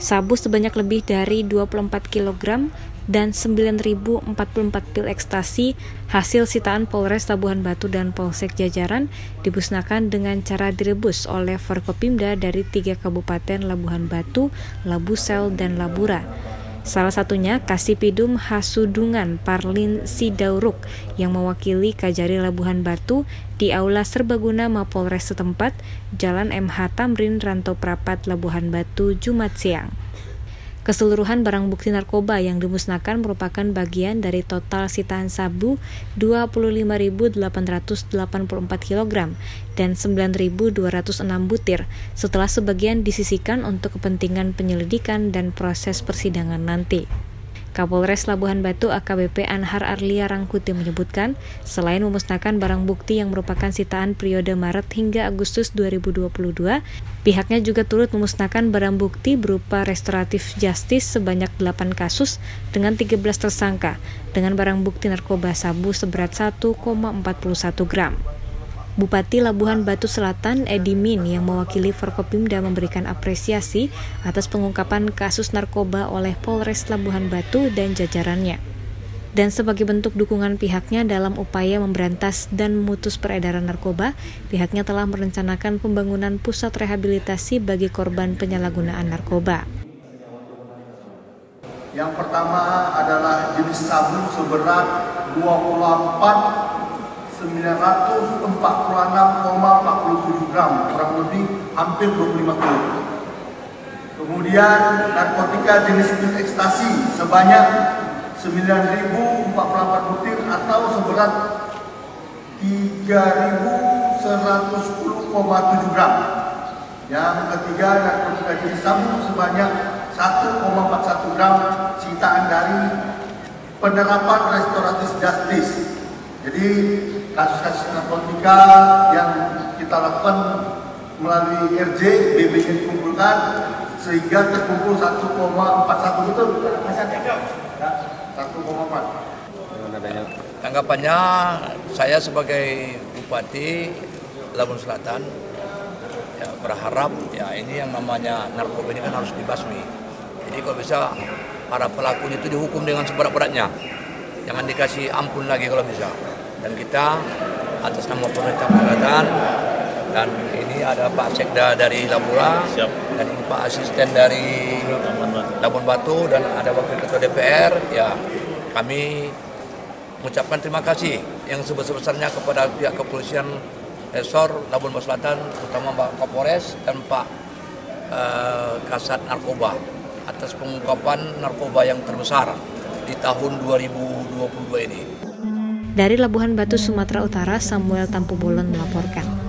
sabu sebanyak lebih dari 24 kg, dan 9.044 pil ekstasi hasil sitaan Polres Labuhan Batu dan Polsek Jajaran dibusnakan dengan cara direbus oleh Forkopimda dari tiga kabupaten Labuhan Batu, Labusel, dan Labura. Salah satunya Kasipidum Hasudungan Parlin Sidauruk yang mewakili Kajari Labuhan Batu di Aula Serbaguna Mapolres setempat, Jalan MH Tamrin Rantau Prapat Labuhan Batu, Jumat siang. Keseluruhan barang bukti narkoba yang dimusnahkan merupakan bagian dari total sitaan sabu 25.884 kg dan 9.206 butir setelah sebagian disisikan untuk kepentingan penyelidikan dan proses persidangan nanti. Kapolres Labuhan Batu AKBP Anhar Arlia Rangkuti menyebutkan, selain memusnahkan barang bukti yang merupakan sitaan periode Maret hingga Agustus 2022, pihaknya juga turut memusnahkan barang bukti berupa restoratif justice sebanyak 8 kasus dengan 13 tersangka, dengan barang bukti narkoba sabu seberat 1,41 gram. Bupati Labuhan Batu Selatan Edi Min yang mewakili Forkopimda memberikan apresiasi atas pengungkapan kasus narkoba oleh Polres Labuhan Batu dan jajarannya. Dan sebagai bentuk dukungan pihaknya dalam upaya memberantas dan memutus peredaran narkoba, pihaknya telah merencanakan pembangunan pusat rehabilitasi bagi korban penyalahgunaan narkoba. Yang pertama adalah jenis sabu seberat 24 946,47 gram, kurang lebih hampir 25 kilo. Kemudian narkotika jenis ekstasi sebanyak 9.044 butir atau seberat 3.110,7 gram. Yang ketiga narkotika jenis sabu sebanyak 1,41 gram sitaan dari penerapan restoratif justice. Jadi kasus-kasus narkotika yang kita lakukan melalui RJ, BB-nya dikumpulkan sehingga terkumpul 1,41 betul? 1,4. Tanggapannya saya sebagai Bupati Labuan Selatan ya berharap ya ini yang namanya narkoba ini kan harus dibasmi. Jadi kalau bisa para pelakunya itu dihukum dengan seberat-beratnya. Jangan dikasih ampun lagi kalau bisa dan kita atas nama pemerintah Selatan dan ini ada Pak Sekda dari Labura Siap. dan ini Pak Asisten dari Labuan Batu dan ada Wakil Ketua DPR ya kami mengucapkan terima kasih yang sebesar-besarnya kepada pihak kepolisian Resor Labuan Batu Selatan terutama Pak Kapolres dan Pak uh, Kasat Narkoba atas pengungkapan narkoba yang terbesar di tahun 2022 ini. Dari Labuhan Batu, Sumatera Utara, Samuel Tampu Bolon melaporkan.